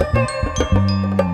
うん。